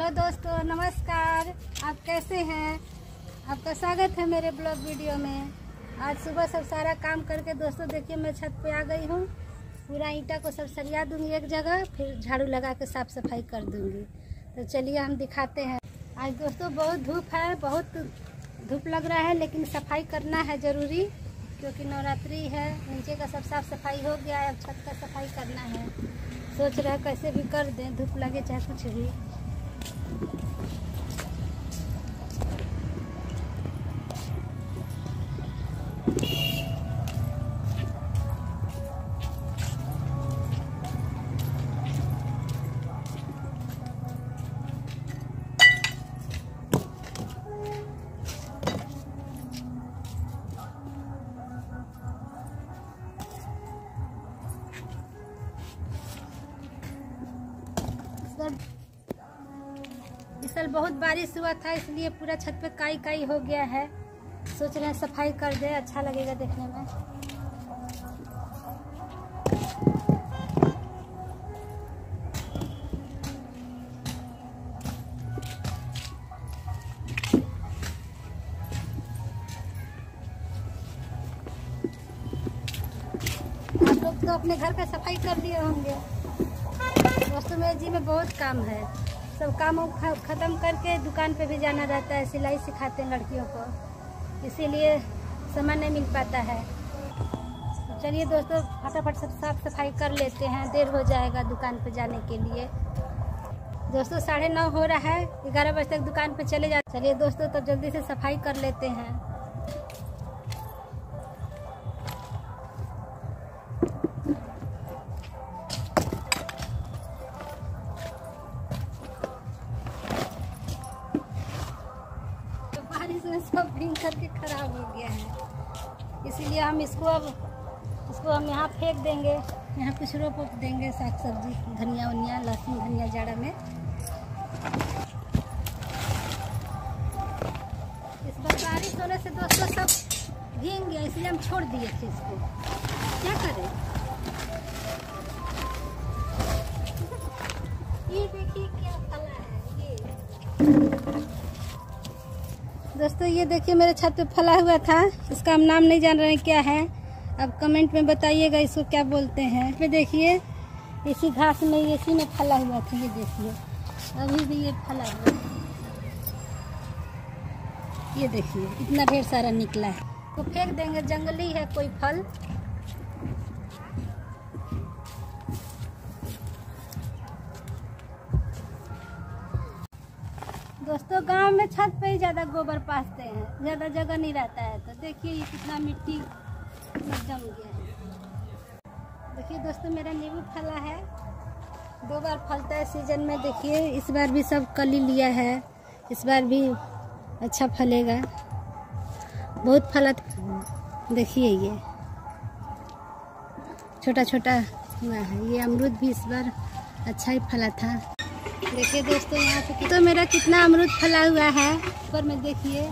Hello दोस्तों, नमस्कार। आप कैसे हैं? आपका स्वागत है मेरे ब्लॉग वीडियो में। आज सुबह सब सारा काम करके दोस्तों, देखिए मैं छत पे आ गई हूँ। पूरा ईंटा को सब सरिया दूँगी एक जगह, फिर झाड़ू लगा के साफ़ सफ़ाई कर दूँगी। तो चलिए हम दिखाते हैं। आज दोस्तों बहुत धूप है, बहुत धूप लग रहा है, लेकिन सफ़ाई करना है ज़रूरी, क्योंकि नवरात्रि है, नीचे का सब साफ़ सफ़ाई हो गया है, अब छत का सफ़ाई करना है। सोच रहे कैसे भी कर दें, धूप लगे चाहे कुछ भी। どうぞ。बहुत बारिश हुआ था, इसलिए पूरा छत पे काई काई हो गया है। सोच रहे हैं सफ़ाई कर दे अच्छा लगेगा देखने में। तो अपने घर का सफ़ाई कर लिए होंगे। दोस्तों मेरे जी में बहुत काम है। सब काम खत्म करके दुकान पे भी जाना रहता है, सिलाई सिखाते हैं लड़कियों को। इसीलिए समय नहीं मिल पाता है। तो चलिए दोस्तों, फटाफट सब साफ़ सफ़ाई कर लेते हैं। देर हो जाएगा दुकान पे जाने के लिए। दोस्तों, साढ़े नौ हो रहा है। ग्यारह बजे तक दुकान पे चले जाते चलिए दोस्तों, तब तो जल्दी से सफ़ाई कर लेते हैं। में करके खराब हो गया है। इसीलिए हम इसको अब, इसको हम यहाँ फेंक देंगे। यहाँ कुछ रोप वोप देंगे, साग सब्ज़ी, धनिया वनिया लहसुन, धनिया जाड़ा में। इस बार बारिश होने से दोस्तों सब भीग गया, इसलिए हम छोड़ दिए थे इसको। क्या करें? ये देखिए क्या फला है, ये। दोस्तों, ये देखिए मेरे छत पे फला हुआ था। इसका हम नाम नहीं जान रहे हैं, क्या है। अब कमेंट में बताइएगा इसको क्या बोलते हैं। पे देखिए, इसी घास में, इसी में फला हुआ था, ये देखिए। अभी भी ये फला हुआ ये देखिए, इतना ढेर सारा निकला है। तो फेंक देंगे, जंगली है कोई फल। दोस्तों, गाँव में छत पे ही ज़्यादा गोबर पासते हैं। ज़्यादा जगह नहीं रहता है। तो देखिए ये कितना मिट्टी जम गया है। देखिए दोस्तों, मेरा नींबू फला है। दो बार फलता है सीज़न में, देखिए। इस बार भी सब कली लिया है। इस बार भी अच्छा फलेगा। बहुत फला देखिए ये। छोटा छोटा हुआ है। ये अमरूद भी इस बार अच्छा ही फला था। देखिए दोस्तों, यहाँ पे तो मेरा कितना अमरूद फला हुआ है ऊपर में देखिए।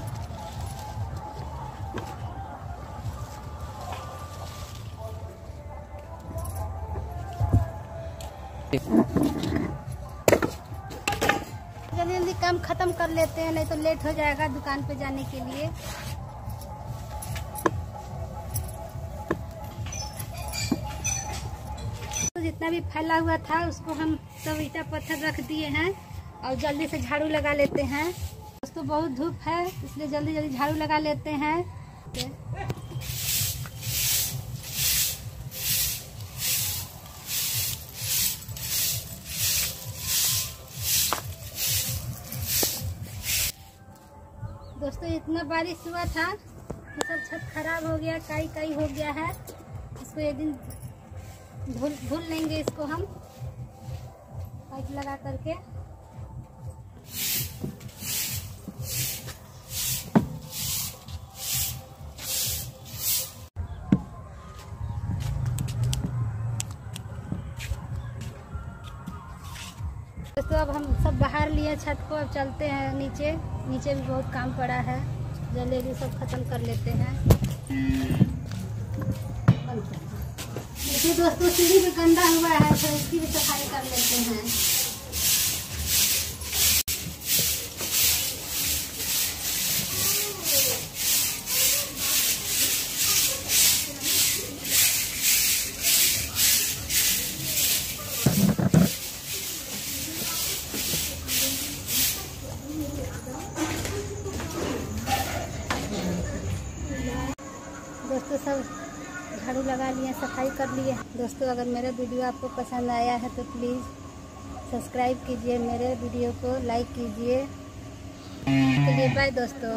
जल्दी जल्दी काम खत्म कर लेते हैं, नहीं तो लेट हो जाएगा दुकान पे जाने के लिए। तो जितना भी फैला हुआ था, उसको हम सब ईटा पत्थर रख दिए हैं और जल्दी से झाड़ू लगा लेते हैं। दोस्तों बहुत धूप है, इसलिए जल्दी जल्दी झाड़ू लगा लेते हैं। दोस्तों, इतना बारिश हुआ था कि सब छत खराब हो गया काई काई हो गया है। इसको एक दिन धुल धुल लेंगे इसको हम। पाइप लगा करके। दोस्तों अब हम सब बाहर लिए छत को, अब चलते हैं नीचे। नीचे भी बहुत काम पड़ा है। जलेबी सब खत्म कर लेते हैं। देखिए दोस्तों, सीढ़ी भी गंदा हुआ है तो इसकी भी सफ़ाई कर लेते हैं। तो सब झाड़ू लगा लिए, सफ़ाई कर लिए। दोस्तों, अगर मेरा वीडियो आपको पसंद आया है तो प्लीज़ सब्सक्राइब कीजिए मेरे वीडियो को लाइक कीजिए। चलिए बाय दोस्तों।